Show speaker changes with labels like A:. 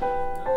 A: Yeah.